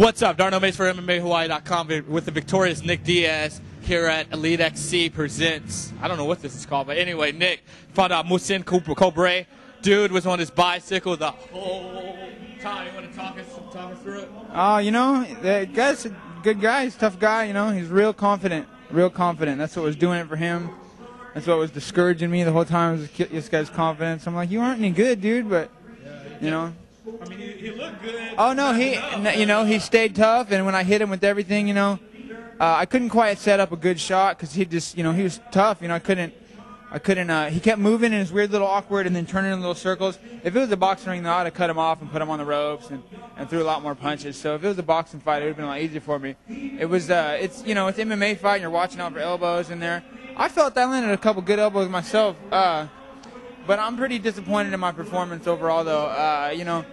What's up? Darno Mace for MMAHawaii.com with the victorious Nick Diaz here at Elite XC presents. I don't know what this is called, but anyway, Nick fought out Muhsin Corbbrey. Dude was on his bicycle the whole time. You want to talk us, talk us through it? Uh, you know, the guy's a good guy. He's a tough guy. You know, he's real confident. Real confident. That's what was doing it for him. That's what was discouraging me the whole time. Was this guy's confidence. I'm like, you aren't any good, dude. But you know. I mean, he, looked good. Oh no, he, you know, he stayed tough. And when I hit him with everything, you know, uh, I couldn't quite set up a good shot because he just, you know, he was tough. You know, I couldn't. I couldn't. Uh, he kept moving in his weird little awkward and then turning in little circles. If it was a boxing ring, though, I'd have cut him off and put him on the ropes and, and threw a lot more punches. So if it was a boxing fight, it would have been a lot easier for me. It was. Uh, it's you know, it's MMA fight. and You're watching out for elbows in there. I felt I landed a couple good elbows myself. Uh, but I'm pretty disappointed in my performance overall, though. Uh, you know,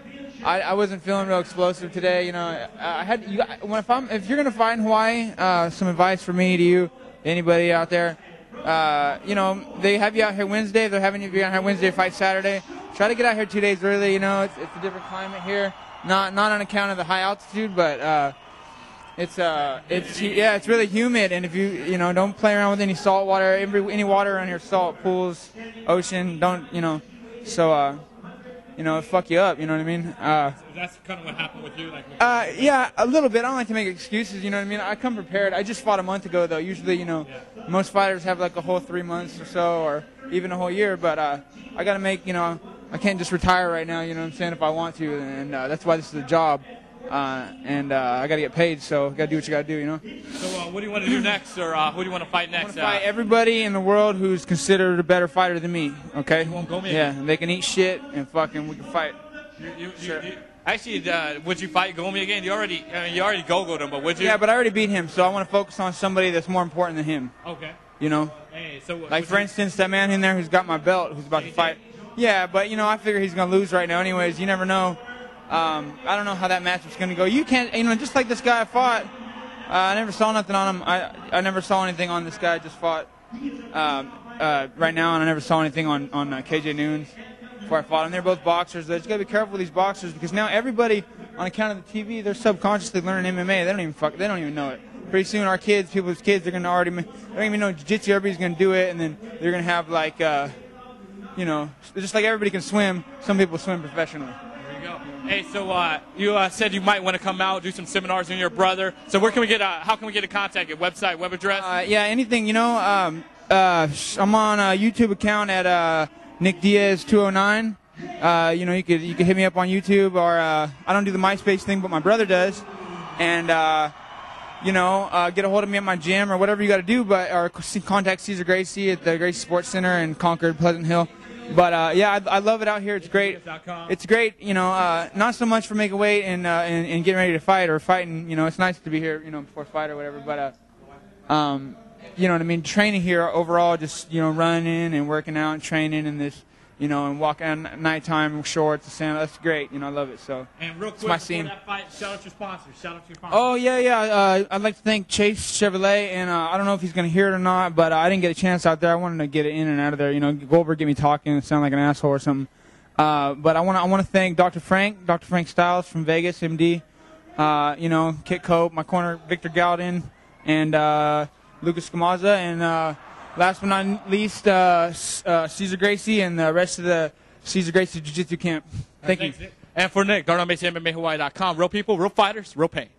I, I wasn't feeling real explosive today. You know, I had you, when if I'm if you're gonna find Hawaii, uh, some advice for me to you, anybody out there. Uh, you know, they have you out here Wednesday. They're having you be out here Wednesday, fight Saturday. Try to get out here two days early. You know, it's, it's a different climate here. Not not on account of the high altitude, but uh, it's uh it's yeah it's really humid. And if you you know don't play around with any salt water, every, any water around here, salt pools, ocean. Don't you know? So uh, you know, fuck you up. You know what I mean? Uh, That's kind of what happened with you. Like, uh, yeah, a little bit. I don't like to make excuses. You know what I mean? I come prepared. I just fought a month ago, though. Usually, you know, most fighters have like a whole three months or so, or even a whole year. But uh, I got to make, you know, I can't just retire right now. You know what I'm saying? If I want to, and uh, that's why this is a job. Uh, and uh, I got to get paid, so got to do what you got to do, you know. so, uh, what do you want to do next, or uh, who do you want to fight next? to fight everybody in the world who's considered a better fighter than me. Okay? You won't go me Yeah, they can eat shit and fucking we can fight. You, you, Sure. you, actually, uh, would you fight Gomi again? You already, I mean, you already go-goed him, but would you? Yeah, but I already beat him, so I want to focus on somebody that's more important than him. okay. You know. Hey, so Like for instance, that man in there who's got my belt, who's about to fight. Yeah, but you know, I figure he's gonna lose right now. Anyways, you never know. Um, I don't know how that match matchup's gonna go. You can't, you know, just like this guy I fought. Uh, I never saw nothing on him. I I never saw anything on this guy. I just fought um, uh, right now, and I never saw anything on on uh, KJ Noons before I fought him. They're both boxers. You gotta be careful with these boxers because now everybody, on account of the TV, they're subconsciously learning MMA. They don't even fuck. They don't even know it. Pretty soon, our kids, people's kids, they're gonna already. They don't even know jiu-jitsu. Everybody's gonna do it, and then they're gonna have like. Uh, you know, just like everybody can swim, some people swim professionally. There you go. Hey, so uh, you uh, said you might want to come out, do some seminars with your brother. So where can we get? Uh, how can we get in contact? Your website, web address? Uh, yeah, anything, you know, um, uh, I'm on a YouTube account at uh, Nick Diaz 209. Uh, you know, you could you could hit me up on YouTube, or I don't do the MySpace thing, but my brother does, and you know, get a hold of me at my gym or whatever you got to do, but or contact Cesar Gracie at the Gracie Sports Center in Concord, Pleasant Hill. But uh, yeah, I, I love it out here. It's great. It's great, you know. Uh, not so much for making weight and, uh, and and getting ready to fight or fighting. You know, it's nice to be here, you know, before fight or whatever. But uh, um, you know what I mean. Training here overall, just you know, running and working out and training and this, you know, and walking at nighttime shorts, and sand. That's great. You know, I love it. So. and real it's quick, my scene. that fight, shout out your sponsors. Shout out to your sponsors. Oh yeah, yeah. Uh, I'd like to thank Chase Chevrolet, and uh, I don't know if he's going to hear it or not, but uh, I didn't get a chance out there. I wanted to get it in and out of there. You know, Goldberg get me talking and sound like an asshole or something. Uh, but I want to I want to thank Dr. Frank, Dr. Frank Styles from Vegas, MD. Uh, you know, Kit Cope, my corner, Victor Gaudin, and uh, Lucas Scamazza, and uh, last but not least, uh, uh, Cesar Gracie and the rest of the Cesar Gracie Jiu-Jitsu camp. Thank you. Thanks, And for Nick, DarnoMaceMMAHawaii.com. Real people, real fighters, real pain.